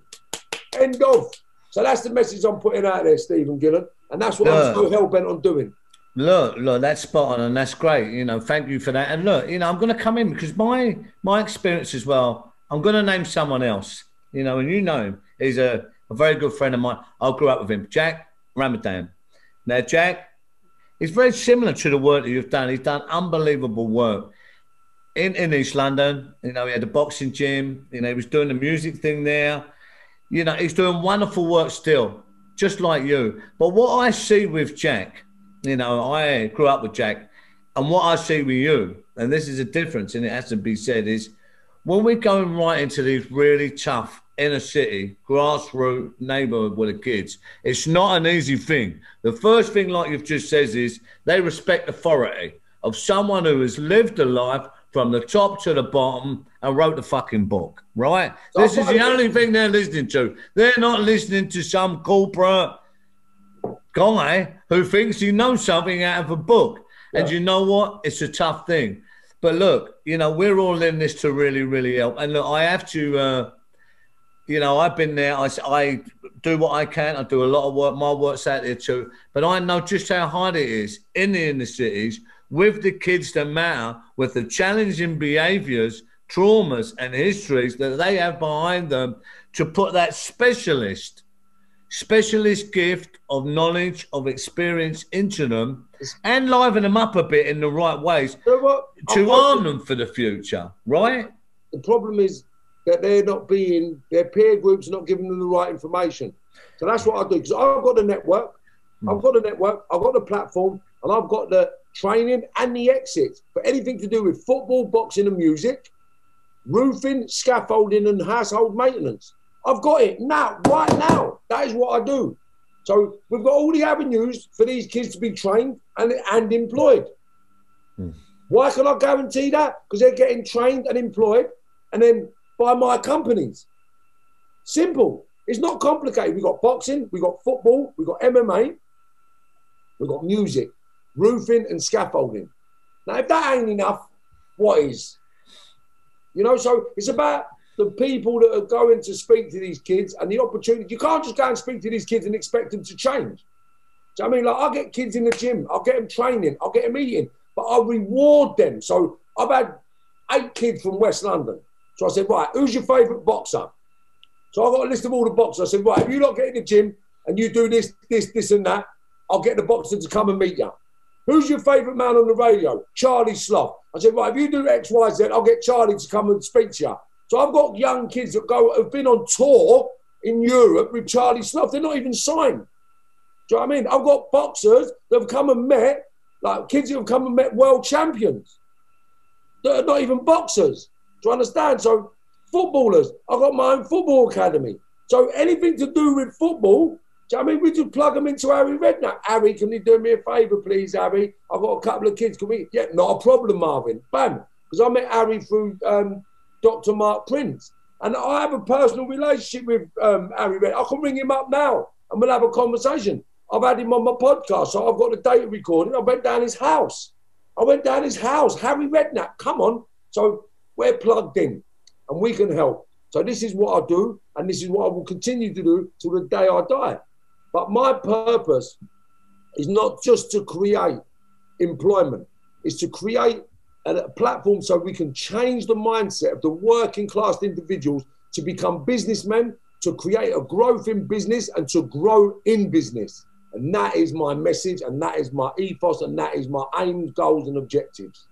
End of. So that's the message I'm putting out there, Stephen Gillen, and that's what look, I'm so hell bent on doing. Look, look, that's spot on, and that's great. You know, thank you for that. And look, you know, I'm going to come in because my my experience as well. I'm going to name someone else. You know, and you know him. He's a, a very good friend of mine. I grew up with him, Jack Ramadan. Now, Jack is very similar to the work that you've done. He's done unbelievable work in, in East London. You know, he had a boxing gym. You know, he was doing the music thing there. You know, he's doing wonderful work still, just like you. But what I see with Jack, you know, I grew up with Jack, and what I see with you, and this is a difference, and it has to be said, is when we're going right into these really tough inner city, grassroots neighborhood with the kids, it's not an easy thing. The first thing, like you've just said, is they respect authority of someone who has lived a life from the top to the bottom and wrote the fucking book, right? This is the only thing they're listening to. They're not listening to some corporate guy who thinks he knows something out of a book. Yeah. And you know what? It's a tough thing. But look, you know, we're all in this to really, really help. And look, I have to, uh, you know, I've been there. I, I do what I can. I do a lot of work. My work's out there too. But I know just how hard it is in the inner cities with the kids that matter, with the challenging behaviors traumas and histories that they have behind them to put that specialist specialist gift of knowledge of experience into them and liven them up a bit in the right ways to arm them for the future right? The problem is that they're not being their peer groups not giving them the right information. So that's what i do because i've got the hmm. network. I've got the network i've got the platform and i've got the training and the exit for anything to do with football boxing and music roofing, scaffolding, and household maintenance. I've got it now, right now. That is what I do. So we've got all the avenues for these kids to be trained and, and employed. Hmm. Why can I guarantee that? Because they're getting trained and employed and then by my companies. Simple. It's not complicated. We've got boxing, we've got football, we've got MMA, we've got music, roofing and scaffolding. Now, if that ain't enough, what is? You know, so it's about the people that are going to speak to these kids and the opportunity. You can't just go and speak to these kids and expect them to change. So I mean, like, I get kids in the gym, I'll get them training, I'll get them eating, but I'll reward them. So I've had eight kids from West London. So I said, right, who's your favourite boxer? So I got a list of all the boxers. I said, right, if you not get in the gym and you do this, this, this, and that, I'll get the boxer to come and meet you. Who's your favourite man on the radio? Charlie Sloth. I said, right, if you do X, Y, Z, I'll get Charlie to come and speak to you. So I've got young kids that go have been on tour in Europe with Charlie Sloth. They're not even signed. Do you know what I mean? I've got boxers that have come and met, like kids that have come and met world champions that are not even boxers. Do you understand? So footballers, I've got my own football academy. So anything to do with football, you know I mean? We just plug them into Harry Redknapp. Harry, can you do me a favour, please, Harry? I've got a couple of kids. Can we? Yeah, not a problem, Marvin. Bam. Because I met Harry through um, Dr. Mark Prince. And I have a personal relationship with um, Harry Redknapp. I can ring him up now and we'll have a conversation. I've had him on my podcast, so I've got the data recording. I went down his house. I went down his house. Harry Redknapp, come on. So we're plugged in and we can help. So this is what I do, and this is what I will continue to do till the day I die. But my purpose is not just to create employment, it's to create a platform so we can change the mindset of the working class individuals to become businessmen, to create a growth in business and to grow in business. And that is my message, and that is my ethos, and that is my aims, goals, and objectives.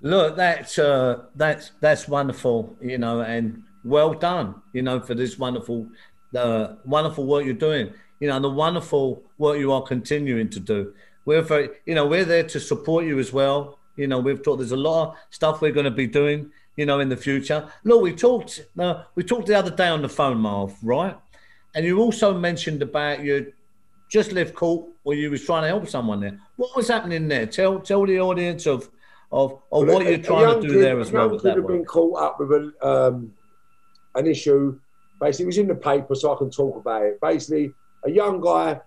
Look, that's uh, that's that's wonderful, you know, and well done, you know, for this wonderful, uh, wonderful work you're doing. You know, the wonderful work you are continuing to do. We're very, you know, we're there to support you as well. You know, we've talked. There's a lot of stuff we're going to be doing. You know, in the future. Look, we talked. Uh, we talked the other day on the phone, Marv, right? And you also mentioned about you just left court where you was trying to help someone there. What was happening there? Tell tell the audience of of, of what a, you're trying to do kid, there as well. could have been caught up with an, um, an issue. Basically, it was in the paper, so I can talk about it. Basically, a young guy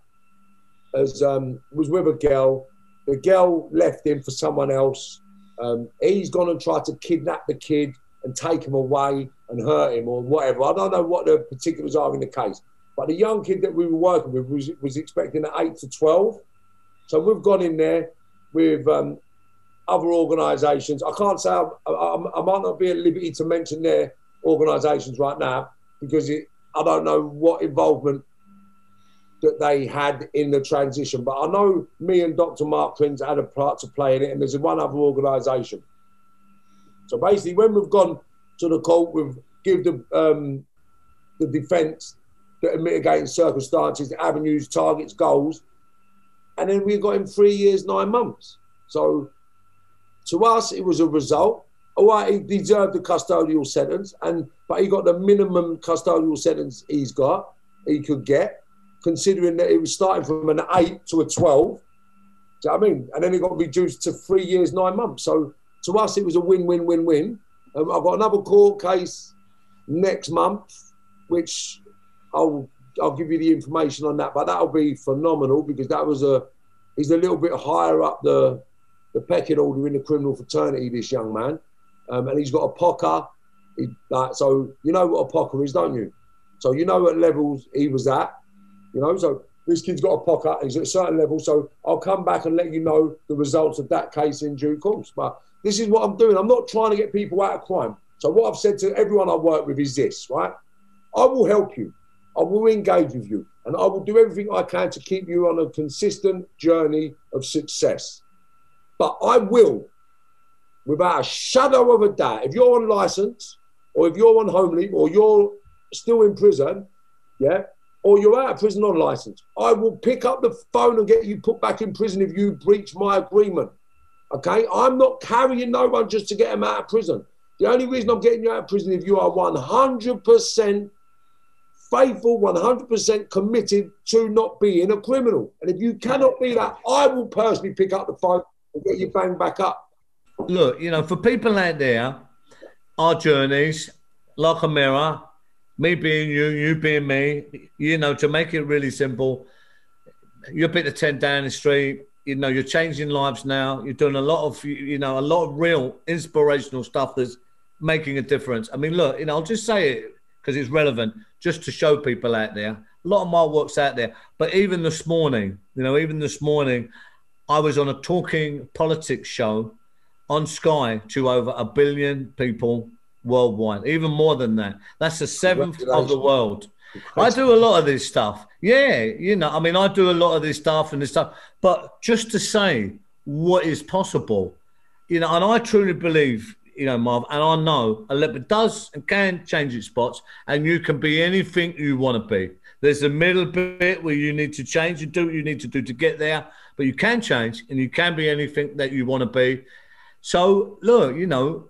um, was with a girl. The girl left him for someone else. Um, he's gone and tried to kidnap the kid and take him away and hurt him or whatever. I don't know what the particulars are in the case. But the young kid that we were working with was, was expecting at 8 to 12. So we've gone in there with um, other organisations. I can't say I, I, I, might not be at liberty to mention their organisations right now because it, I don't know what involvement that they had in the transition. But I know me and Dr. Mark Prince had a part to play in it, and there's one other organisation. So basically, when we've gone to the court, we've give the um, the defence the mitigating circumstances, avenues, targets, goals, and then we got him three years, nine months. So to us, it was a result. Right, he deserved the custodial sentence, and but he got the minimum custodial sentence he's got, he could get, considering that he was starting from an eight to a 12. Do you know what I mean? And then he got reduced to three years, nine months. So to us, it was a win, win, win, win. Um, I've got another court case next month, which I'll I'll give you the information on that. But that'll be phenomenal because that was a he's a little bit higher up the the pecking order in the criminal fraternity, this young man. Um, and he's got a pocker. He, like, so you know what a pocker is, don't you? So you know what levels he was at. You know, so this kid's got a pocker. He's at a certain level. So I'll come back and let you know the results of that case in due course. But this is what I'm doing. I'm not trying to get people out of crime. So what I've said to everyone I work with is this, right? I will help you. I will engage with you. And I will do everything I can to keep you on a consistent journey of success. But I will, without a shadow of a doubt, if you're on license or if you're on home leave or you're still in prison, yeah, or you're out of prison on license, I will pick up the phone and get you put back in prison if you breach my agreement. Okay, I'm not carrying no one just to get them out of prison. The only reason I'm getting you out of prison if you are 100% faithful, 100% committed to not being a criminal. And if you cannot be that, I will personally pick up the phone and get you banged back up. Look, you know, for people out there, our journeys, like a mirror, me being you, you being me, you know, to make it really simple, you're a bit of 10 down the street, you know, you're changing lives now. You're doing a lot of, you know, a lot of real inspirational stuff that's making a difference. I mean, look, you know, I'll just say it because it's relevant just to show people out there. A lot of my work's out there. But even this morning, you know, even this morning, I was on a talking politics show on Sky to over a billion people worldwide, even more than that. That's the seventh of the world. I do a lot of this stuff. Yeah, you know, I mean, I do a lot of this stuff and this stuff, but just to say what is possible, you know, and I truly believe, you know, Marv, and I know a leopard does and can change its spots, and you can be anything you want to be. There's a middle bit where you need to change and do what you need to do to get there, but you can change and you can be anything that you want to be. So, look, you know,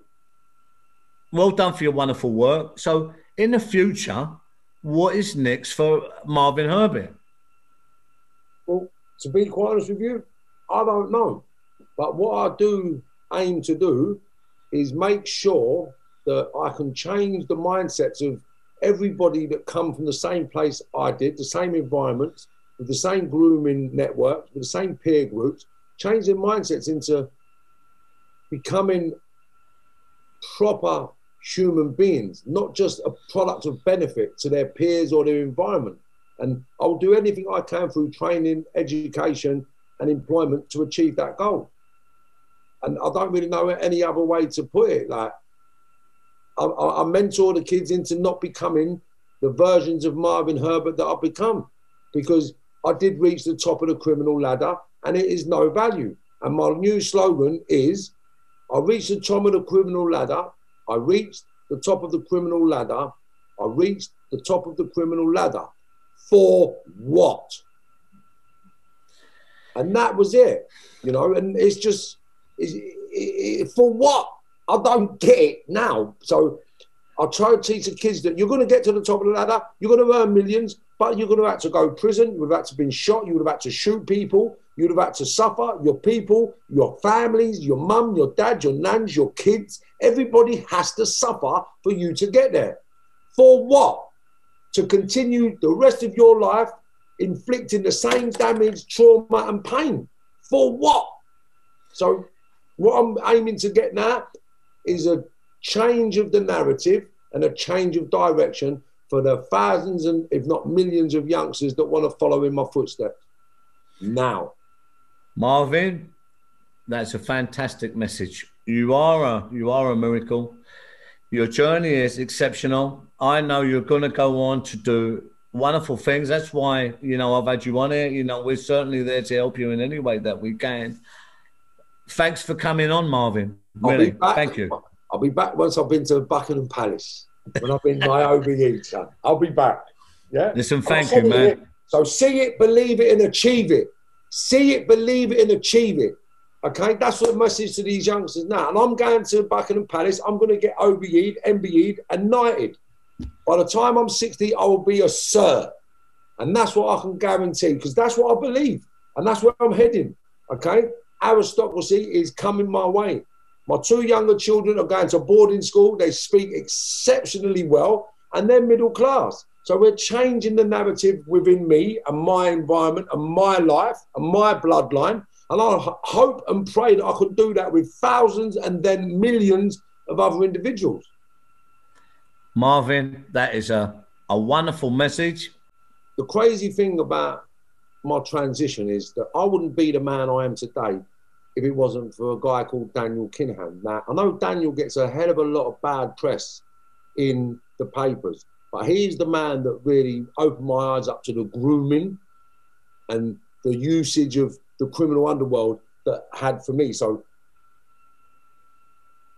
well done for your wonderful work. So, in the future, what is next for Marvin Herbert? Well, to be quite honest with you, I don't know. But what I do aim to do is make sure that I can change the mindsets of everybody that come from the same place I did, the same environment, with the same grooming network, with the same peer groups, change their mindsets into becoming proper human beings, not just a product of benefit to their peers or their environment. And I'll do anything I can through training, education, and employment to achieve that goal. And I don't really know any other way to put it. Like, I, I, mentor the kids into not becoming the versions of Marvin Herbert that I've become because I did reach the top of the criminal ladder and it is no value. And my new slogan is I reached the top of the criminal ladder I reached the top of the criminal ladder. I reached the top of the criminal ladder. For what? And that was it, you know. And it's just, it, it, for what? I don't get it now. So I try to teach the kids that you're going to get to the top of the ladder, you're going to earn millions, but you're going to have to go to prison, you would have had to been shot, you would have had to shoot people, You'd have had to suffer, your people, your families, your mum, your dad, your nans, your kids. Everybody has to suffer for you to get there. For what? To continue the rest of your life inflicting the same damage, trauma, and pain. For what? So, what I'm aiming to get now is a change of the narrative and a change of direction for the thousands and, if not millions, of youngsters that want to follow in my footsteps now. Marvin, that's a fantastic message. You are a you are a miracle. Your journey is exceptional. I know you're going to go on to do wonderful things. That's why you know I've had you on here. You know we're certainly there to help you in any way that we can. Thanks for coming on, Marvin. Really, thank you. I'll be back once I've been to Buckingham Palace. When I've been my OBE, son. I'll be back. Yeah. Listen, thank you, man. It. So see it, believe it, and achieve it. See it, believe it, and achieve it. Okay, that's what the message to these youngsters now. And I'm going to Buckingham Palace. I'm going to get OBE'd, MBE'd, and knighted. By the time I'm 60, I will be a sir. And that's what I can guarantee because that's what I believe. And that's where I'm heading. Okay, aristocracy is coming my way. My two younger children are going to boarding school. They speak exceptionally well and they're middle class. So we're changing the narrative within me and my environment and my life and my bloodline. And I hope and pray that I can do that with thousands and then millions of other individuals. Marvin, that is a, a wonderful message. The crazy thing about my transition is that I wouldn't be the man I am today if it wasn't for a guy called Daniel Kinahan. Now, I know Daniel gets a hell of a lot of bad press in the papers. But he's the man that really opened my eyes up to the grooming and the usage of the criminal underworld that had for me. So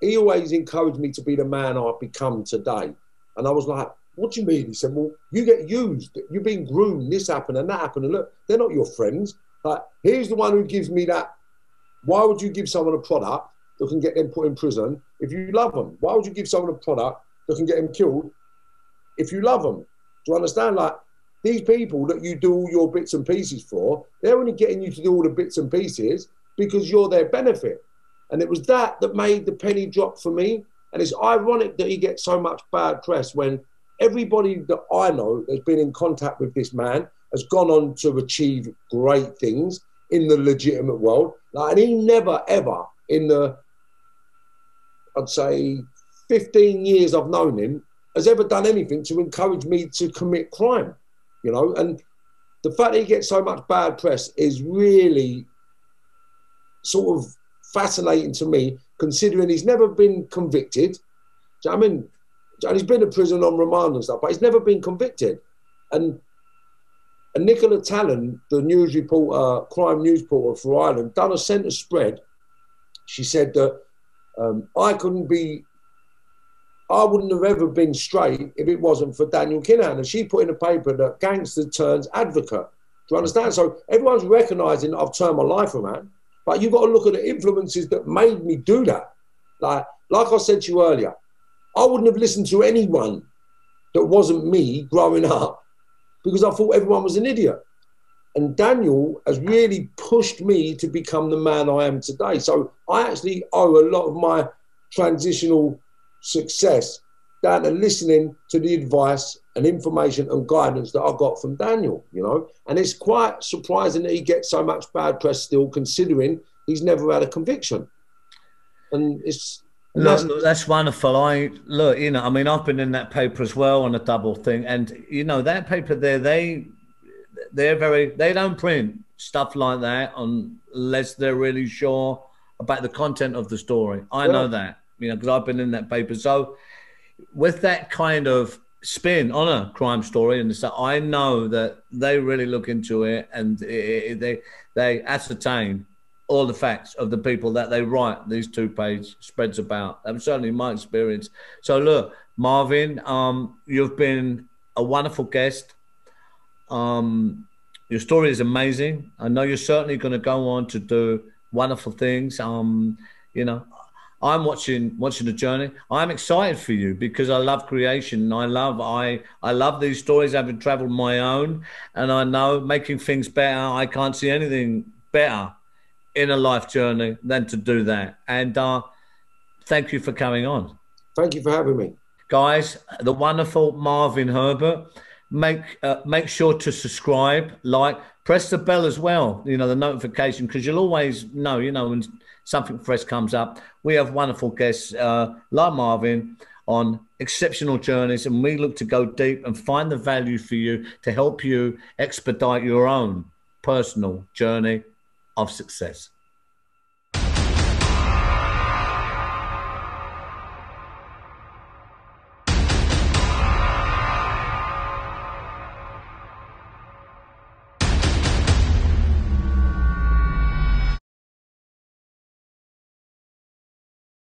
he always encouraged me to be the man I've become today. And I was like, what do you mean? He said, well, you get used. You've been groomed. This happened and that happened. And look, they're not your friends. But here's the one who gives me that. Why would you give someone a product that can get them put in prison if you love them? Why would you give someone a product that can get them killed if you love them. Do you understand? Like these people that you do all your bits and pieces for, they're only getting you to do all the bits and pieces because you're their benefit. And it was that that made the penny drop for me. And it's ironic that he gets so much bad press when everybody that I know that's been in contact with this man has gone on to achieve great things in the legitimate world. Like, and he never, ever, in the, I'd say, 15 years I've known him, has ever done anything to encourage me to commit crime, you know? And the fact that he gets so much bad press is really sort of fascinating to me, considering he's never been convicted. I mean? And he's been to prison on remand and stuff, but he's never been convicted. And and Nicola Tallant, the news reporter, crime news reporter for Ireland, done a centre spread. She said that um, I couldn't be, I wouldn't have ever been straight if it wasn't for Daniel Kinahan. And she put in a paper that gangster turns advocate. Do you understand? So everyone's recognising that I've turned my life around, but you've got to look at the influences that made me do that. Like, like I said to you earlier, I wouldn't have listened to anyone that wasn't me growing up because I thought everyone was an idiot. And Daniel has really pushed me to become the man I am today. So I actually owe a lot of my transitional success down to listening to the advice and information and guidance that I got from Daniel, you know. And it's quite surprising that he gets so much bad press still, considering he's never had a conviction. And it's Look, look, that's wonderful. I look, you know, I mean, I've been in that paper as well on a double thing, and you know, that paper there, they, they're very, they don't print stuff like that unless they're really sure about the content of the story. I yeah. know that, you know, because I've been in that paper. So, with that kind of spin on a crime story and stuff, I know that they really look into it and it, they they ascertain all the facts of the people that they write these two page spreads about. That's certainly my experience. So look, Marvin, um, you've been a wonderful guest. Um, your story is amazing. I know you're certainly going to go on to do wonderful things. Um, you know, I'm watching watching the journey. I'm excited for you because I love creation. I love I I love these stories. Having travelled my own, and I know making things better. I can't see anything better in a life journey than to do that. And uh, thank you for coming on. Thank you for having me, guys. The wonderful Marvin Herbert. Make uh, make sure to subscribe, like, press the bell as well. You know the notification because you'll always know. You know when something fresh comes up. We have wonderful guests uh, like Marvin on exceptional journeys, and we look to go deep and find the value for you to help you expedite your own personal journey of success.